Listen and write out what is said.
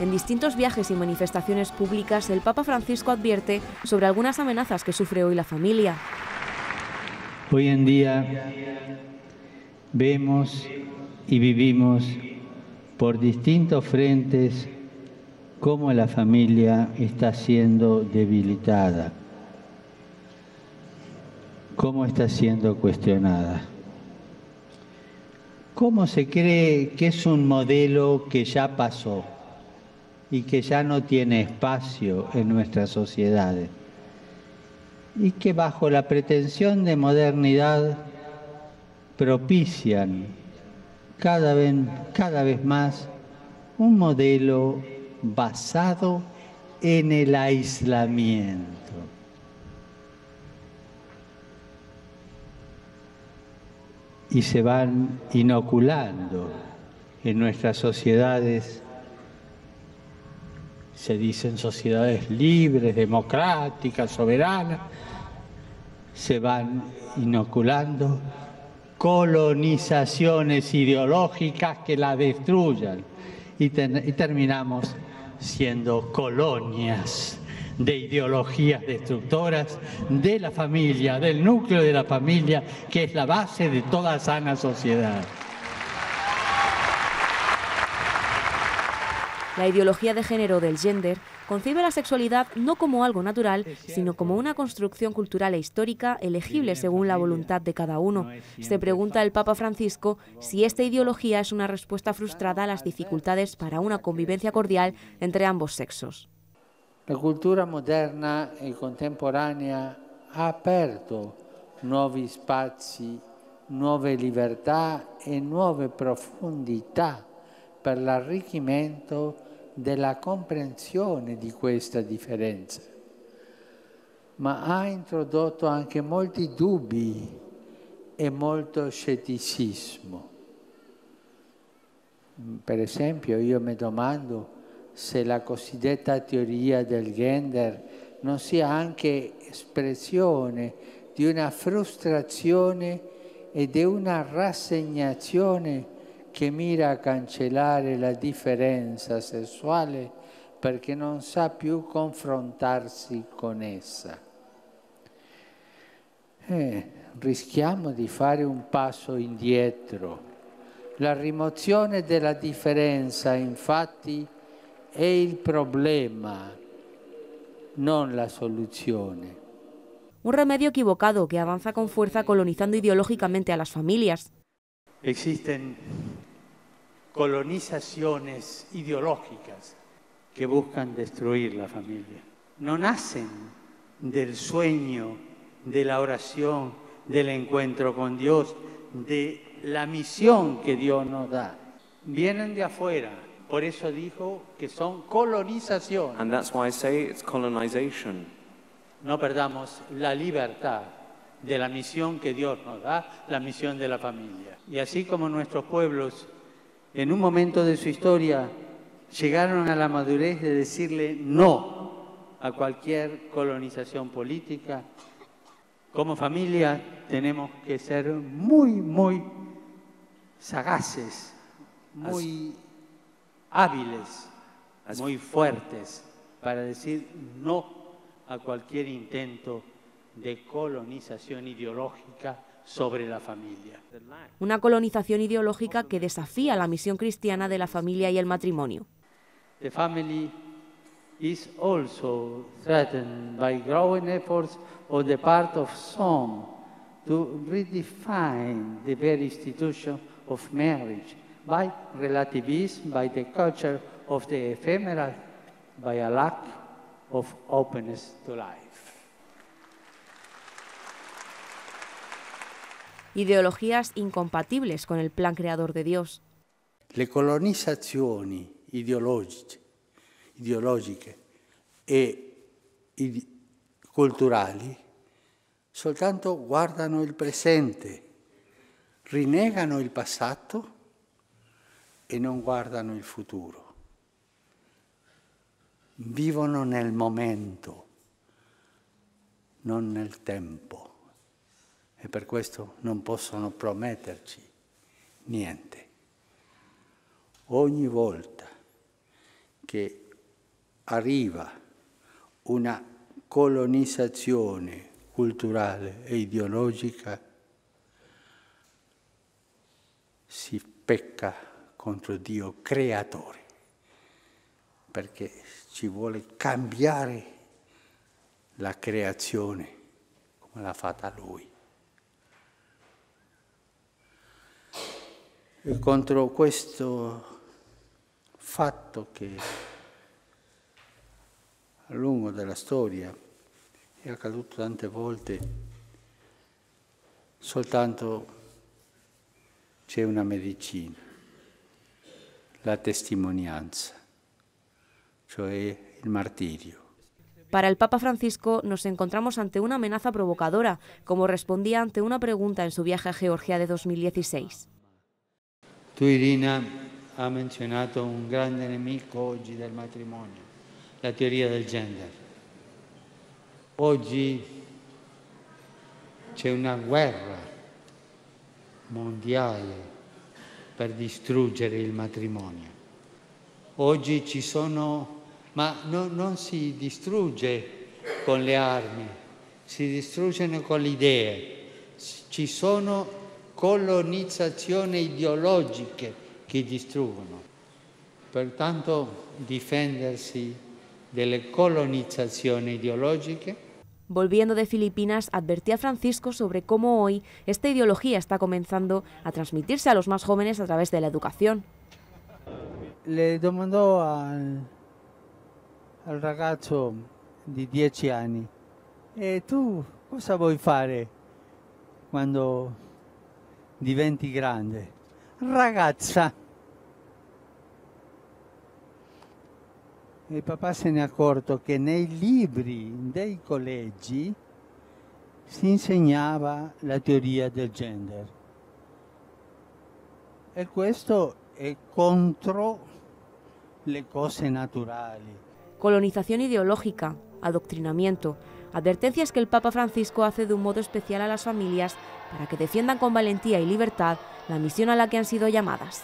En distintos viajes y manifestaciones públicas, el Papa Francisco advierte sobre algunas amenazas que sufre hoy la familia. Hoy en día vemos y vivimos por distintos frentes cómo la familia está siendo debilitada, cómo está siendo cuestionada. ¿Cómo se cree que es un modelo que ya pasó y que ya no tiene espacio en nuestras sociedades? Y que bajo la pretensión de modernidad propician cada vez, cada vez más un modelo basado en el aislamiento. Y se van inoculando en nuestras sociedades, se dicen sociedades libres, democráticas, soberanas, se van inoculando colonizaciones ideológicas que la destruyan y, y terminamos siendo colonias de ideologías destructoras de la familia, del núcleo de la familia, que es la base de toda sana sociedad. La ideología de género del gender concibe la sexualidad no como algo natural, sino como una construcción cultural e histórica elegible según la voluntad de cada uno. Se pregunta el Papa Francisco si esta ideología es una respuesta frustrada a las dificultades para una convivencia cordial entre ambos sexos. La cultura moderna e contemporanea ha aperto nuovi spazi, nuove libertà e nuove profondità per l'arricchimento della comprensione di questa differenza, ma ha introdotto anche molti dubbi e molto scetticismo. Per esempio, io mi domando se la cosiddetta teoria del gender non sia anche espressione di una frustrazione e di una rassegnazione che mira a cancellare la differenza sessuale perché non sa più confrontarsi con essa. Eh, rischiamo di fare un passo indietro. La rimozione della differenza, infatti, è il problema, non la soluzione. Un remedio equivocado que avanza con fuerza colonizando ideológicamente a las familias. Existen colonizaciones ideológicas que buscan destruir la familia. No nacen del sueño, de la oración, del encuentro con Dios, de la misión que Dios nos da. Vienen de afuera. Por eso dijo que son colonizaciones. And that's why I say it's colonization. No perdamos la libertad de la misión que Dios nos da, la misión de la familia. Y así como nuestros pueblos en un momento de su historia llegaron a la madurez de decirle no a cualquier colonización política, como familia tenemos que ser muy, muy sagaces, muy hábiles, muy fuertes para decir no a cualquier intento de colonización ideológica sobre la familia. Una colonización ideológica que desafía la misión cristiana de la familia y el matrimonio. The family is also threatened by growing efforts on the part of some to redefine the very institution of marriage by relativism, by the culture of the ephemeral, by a lack of openness to life. Ideologías incompatibles con el plan creador de Dios. Le colonizzazioni ideologiche, ideologiche e ide- culturali soltanto guardano il presente, rinnegano il passato e non guardano il futuro. Vivono nel momento, non nel tempo e per questo non possono prometterci niente. Ogni volta che arriva una colonizzazione culturale e ideologica, si pecca contro Dio creatore, perché ci vuole cambiare la creazione come l'ha fatta Lui. Contro questo fatto che a lungo della storia è accaduto tante volte, soltanto c'è una medicina, la testimonianza, cioè il martirio. Para el Papa Francisco nos encontramos ante una amenaza provocadora, como respondía ante una pregunta en su viaje a Georgia de 2016. Tu Irina ha menzionato un grande nemico oggi del matrimonio, la teoria del gender. Oggi c'è una guerra mondiale per distruggere il matrimonio. Oggi ci sono, ma no, non si distrugge con le armi, si distruggono con le idee. Ci sono colonizzazioni ideologiche che distruggono. Pertanto difendersi delle colonizzazioni ideologiche Volviendo de Filipinas, advertía Francisco sobre cómo hoy esta ideología está comenzando a transmitirse a los más jóvenes a través de la educación. Le domandò al, al ragazzo di 10 anni, e tu cosa vuoi fare quando diventi grande? Ragazza. il papà se n'è accorto che nei libri dei collegi si insegnava la teoria del gender. E questo è contro le cose naturali. Colonización ideológica, adoctrinamiento, advertencias que el Papa Francisco hace de un modo especial a las familias para que defiendan con valentía y libertad la misión a la que han sido llamadas.